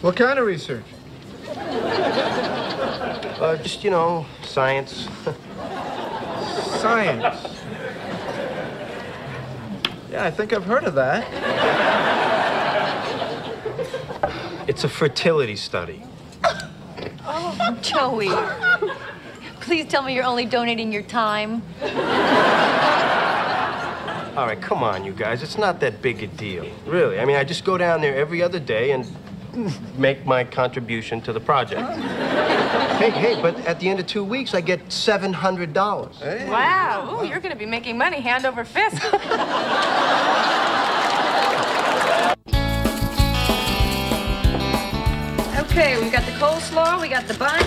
What kind of research? Uh, just, you know, science. Science. Yeah, I think I've heard of that. It's a fertility study. Oh, Joey, please tell me you're only donating your time. All right, come on, you guys. It's not that big a deal. Really. I mean, I just go down there every other day and make my contribution to the project. hey, hey, but at the end of two weeks, I get $700. Wow. Ooh, you're going to be making money hand over fist. Okay, we've got the coleslaw, we got the bun,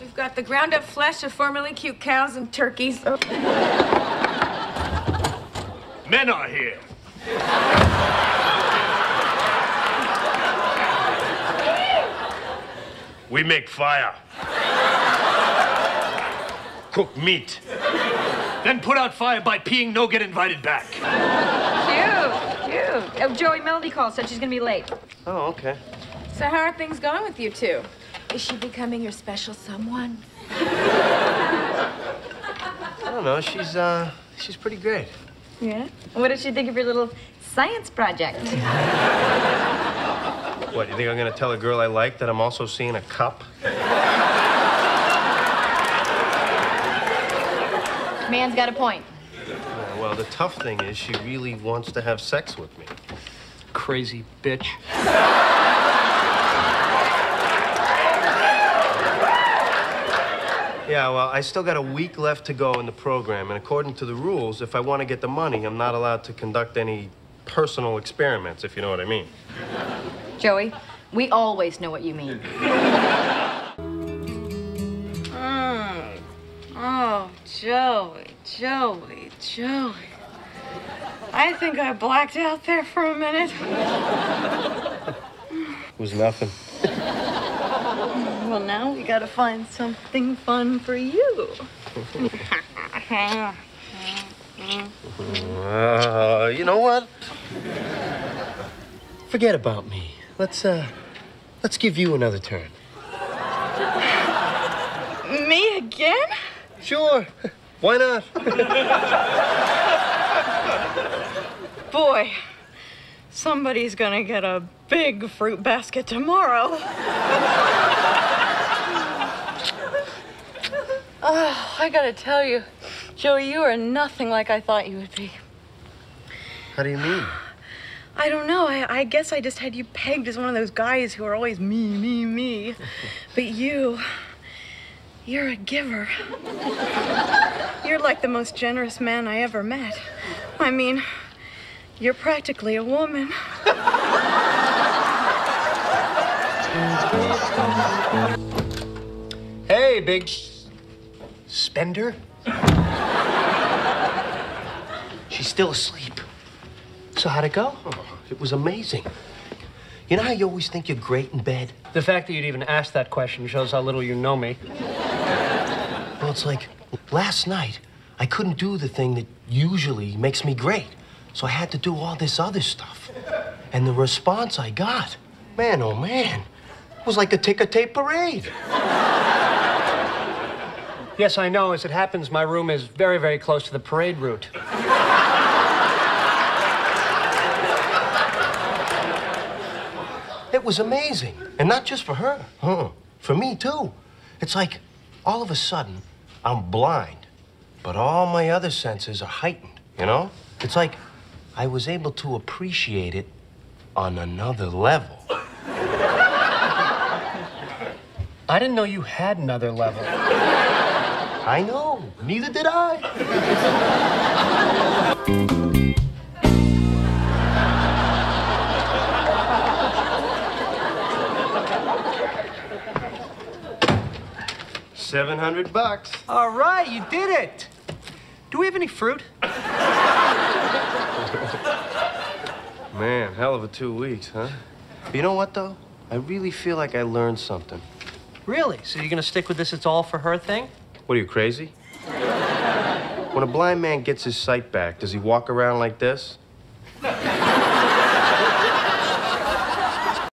We've got the ground up flesh of formerly cute cows and turkeys. Men are here. We make fire. Cook meat. Then put out fire by peeing no get invited back. Cute, cute. Oh, Joey, Melanie called, said she's gonna be late. Oh, okay. So, how are things going with you two? Is she becoming your special someone? I don't know. She's, uh, she's pretty great. Yeah? What did she think of your little science project? What, you think I'm gonna tell a girl I like that I'm also seeing a cup? Man's got a point. Uh, well, the tough thing is she really wants to have sex with me. Crazy bitch. Yeah, well, I still got a week left to go in the program, and according to the rules, if I want to get the money, I'm not allowed to conduct any personal experiments, if you know what I mean. Joey, we always know what you mean. Mm. Oh, Joey, Joey, Joey. I think I blacked out there for a minute. It was nothing. Well, now we gotta find something fun for you. Uh, you know what? Forget about me. Let's, uh, let's give you another turn. Me again? Sure. Why not? Boy, somebody's gonna get a big fruit basket tomorrow. oh, I gotta tell you, Joey, you are nothing like I thought you would be. How do you mean? I don't know. I, I guess I just had you pegged as one of those guys who are always me, me, me. But you, you're a giver. You're like the most generous man I ever met. I mean, you're practically a woman. Hey, big spender. She's still asleep. So how'd it go? Oh, it was amazing. You know how you always think you're great in bed? The fact that you'd even ask that question shows how little you know me. Well, it's like last night, I couldn't do the thing that usually makes me great. So I had to do all this other stuff. And the response I got, man, oh man, was like a ticker tape parade. Yes, I know. As it happens, my room is very, very close to the parade route. It was amazing. And not just for her, huh? For me, too. It's like all of a sudden, I'm blind, but all my other senses are heightened, you know? It's like I was able to appreciate it on another level. I didn't know you had another level. I know, neither did I. Seven hundred bucks. All right, you did it. Do we have any fruit? Man, hell of a two weeks, huh? But you know what, though? I really feel like I learned something. Really? So you're gonna stick with this it's all for her thing? What are you, crazy? when a blind man gets his sight back, does he walk around like this?